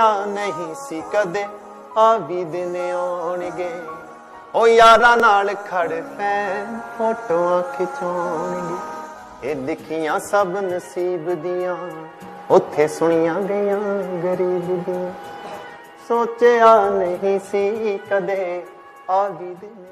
ਆ ਨਹੀਂ ਸੀ ਕਦੇ ਆ ਵੀ ਦਿਨ ਆਉਣਗੇ। ਉਹ ਯਾਰਾਂ ਨਾਲ ਖੜ ਫੈਨ ਫੋਟੋਆਂ ਖਿਚਾਉਣਗੇ। ਇਹ ਲਿਖੀਆਂ ਸਭ ਨਸੀਬ ਦੀਆਂ, ਉੱਥੇ ਸੁਣੀਆਂ ਗਈਆਂ ਗਰੀਬ ਦੀਆਂ। ਸੋਚਿਆ ਨਹੀਂ ਸੀ ਕਦੇ ਆ ਵੀ ਦਿਨ